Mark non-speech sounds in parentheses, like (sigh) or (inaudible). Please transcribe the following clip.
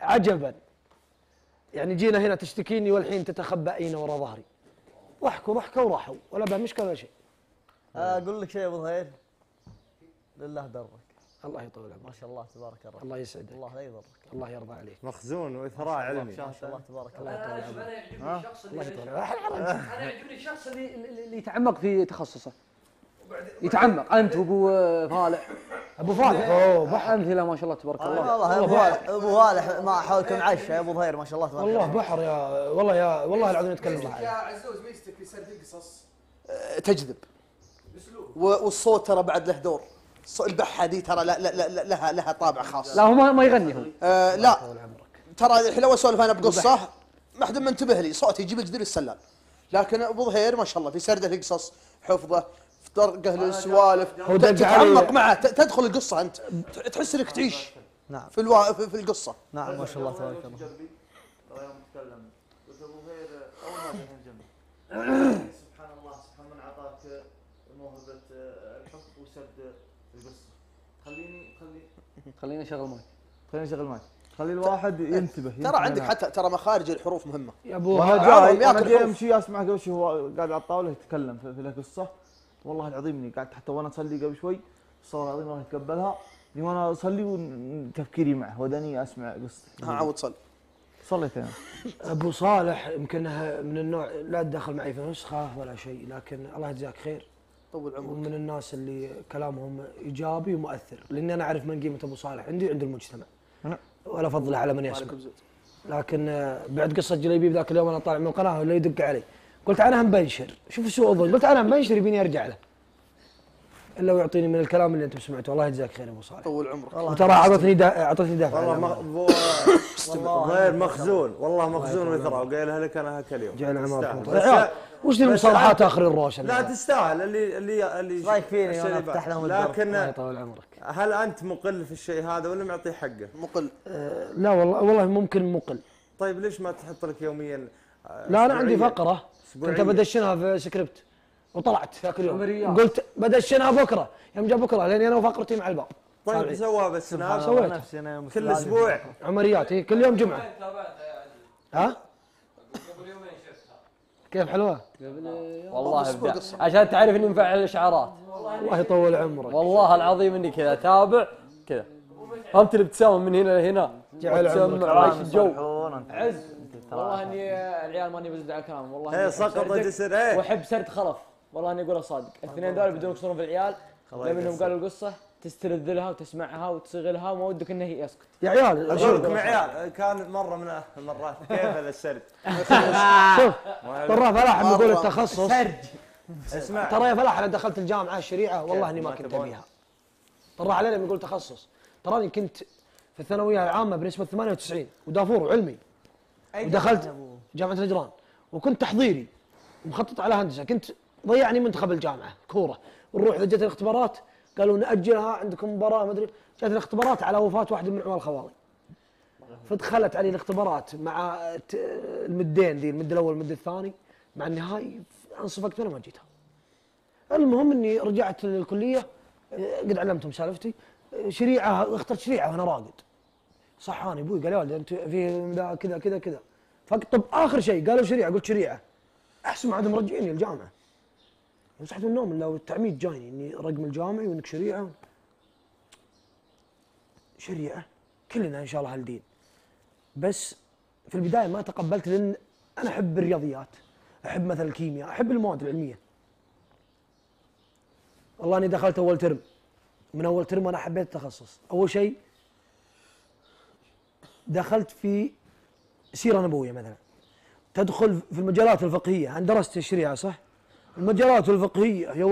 عجبا. يعني جينا هنا تشتكيني والحين تتخبئين وراء ظهري. ضحكوا ضحكوا وراحوا. ولا بها مشكلة ولا شيء. أقول لك شيء يا أبو ظهير لله درك. الله يطول عمرك. ما شاء الله تبارك الرحمن. الله يسعدك. الله لا يضرك. الله يرضى عليك. مخزون وإثراء علمي. ما شاء الله تبارك الله أنا يعجبني الشخص اللي أنا يعجبني الشخص اللي اللي اللي يتعمق في تخصصه. يتعمق. أنت وأبو فالح. أبو فالح. أوه بحر. امثله ما شاء الله تبارك الله. والله أبو فالح. أبو فالح ما حولكم عشا يا أبو ظهير ما شاء الله تبارك والله الله. بحر يا والله يا والله العظيم نتكلم يا معك عزوز ميزتك في سرد القصص تجذب. و- والصوت ترى بعد له دور. البحة دي ترى لا لا لا لها لها طابع خاص. لا هو ما ما يغني هو. آه لا. ترى الحين لو أسولف أنا بقصة ما حد منتبه لي. صوتي يجيب جدير السلال لكن أبو ظهير ما شاء الله في سرده القصص حفظه. في طرقه للسوالف تتعمق. معه تدخل القصة أنت. تحس إنك تعيش نعم. في الوا... في, في القصة. نعم ما شاء الله تبارك الله. جنبي ترى يوم تكلم قلت ابو غير اول ما جاء جنبي سبحان الله سبحان من اعطاك موهبه الحفظ وسرد القصة خليني خلي خليني أشغل مايك. خليني أشغل معك خلي الواحد ينتبه ترى عندك حتى ترى مخارج الحروف مهمة. يا أبو أنا جاي. أمشي أسمع قبل شوي هو قاعد على الطاولة يتكلم في, في القصة. والله العظيم إني قعدت حتى وأنا أصلي قبل شوي الصلاة العظيم الله يتقبلها. لي وأنا أصلي وتفكيري معه وداني أسمع قصته ها عود صل صليت أنا. أبو صالح يمكن من النوع لا تدخل معي في نسخة ولا شيء لكن الله يجزاك خير. طول عمرك ومن الناس اللي كلامهم إيجابي ومؤثر لأني أنا أعرف من قيمة أبو صالح عندي وعند المجتمع. نعم. ولا فضله على من يسمع. لكن بعد قصة جليبيب ذاك اليوم أنا طالع من القناة ولا يدق علي. قلت أنا هم بنشر. شوف سوء الظن. قلت أنا هم بنشر يبيني أرجع له. الا ويعطيني من الكلام اللي أنتم سمعتوه الله يجزاك خير يا أبو صالح. طول عمرك. وترى أعطتني دا... أعطتني دافع والله. بو ظهير مخزون. والله مخزون واثراء وقايلها لك أنا هكا اليوم. جعل يا عيال وش ذي أنت- آخر الروشن لا تستاهل. اللي اللي اللي إيش رأيك فيني؟ أفتح بعد. لهم؟ لكن الله يطول عمرك. هل أنت مقل في الشيء هذا ولا معطيه حقه؟ مقل. آه، لا والله والله ممكن مقل. طيب ليش ما تحط لك يوميا آه، لا أنا عندي أسبوعياً؟ فقره كنت. بدشنها في سكريبت. وطلعت. ذاك اليوم عمريات. قلت بدشنها بكرة. يوم جاء بكرة لأني أنا وفقرتي مع الباب. طيب سواها بالسناب سويت. كل. أسبوع. عمريات هي كل يوم جمعة. ها؟ كيف حلوة؟ والله قصة. عشان تعرف إني مفعل الإشعارات. الله يطول عمرك. والله العظيم إني كذا تابع كذا. فهمت الابتسامه من هنا لهنا. جعل عمرك. عايش الجو. أنت. عز. والله إني العيال ماني بزد على الكلام. والله أحب سقط جسر إيه. وأحب سرد خلف. والله إني اقولها صادق. الاثنين دول بدون يكسرون في العيال لما إنهم. قالوا القصة تستلذ لها وتسمعها وتصغلها وما ودك إنه يسكت يا عيال أقول شوف لكم يا عيال كان مرة من المرات (laughs) كيف هذا السرد؟ (laughs) شوف ترى فلاح لما يقول. التخصص. (laughs) اسمع. ترى يا فلاح أنا دخلت الجامعة الشريعة والله إني ما كنت؟ أبيها. طلع علينا لما يقول تخصص. تراني كنت في الثانوية العامة بنسبة 98 ودافور وعلمي ودخلت جامعة نجران وكنت تحضيري ومخطط على هندسة. كنت ضيعني منتخب الجامعة كورة. ونروح إذا جت الاختبارات قالوا ناجلها عندكم مباراة ما أدري. جت الاختبارات على وفاة واحد من عمال الخواضي فدخلت علي الاختبارات مع المدين ذي المد الأول والمد الثاني. مع النهائي انصفقت ولا ما جيتها. المهم إني رجعت للكلية قد علمتهم سالفتي. شريعة اخترت شريعة وأنا راقد. صحاني أبوي قال يا ولد انت في ذا كذا كذا كذا. فطب آخر شيء قالوا شريعة قلت شريعة. أحسن عاد مرجعيني الجامعة. وصحت من النوم لو التعميد جايني إني رقم الجامعي وإنك شريعة. شريعة كلنا إن شاء الله هالدين. بس في البداية ما تقبلت لأن أنا أحب الرياضيات. أحب مثلا الكيمياء أحب المواد العلمية. والله إني دخلت أول ترم. من أول ترم أنا حبيت التخصص. أول شيء دخلت في سيرة نبوية مثلا. تدخل في المجالات الفقهية. أنا درست الشريعة صح؟ المجالات الفقهية يا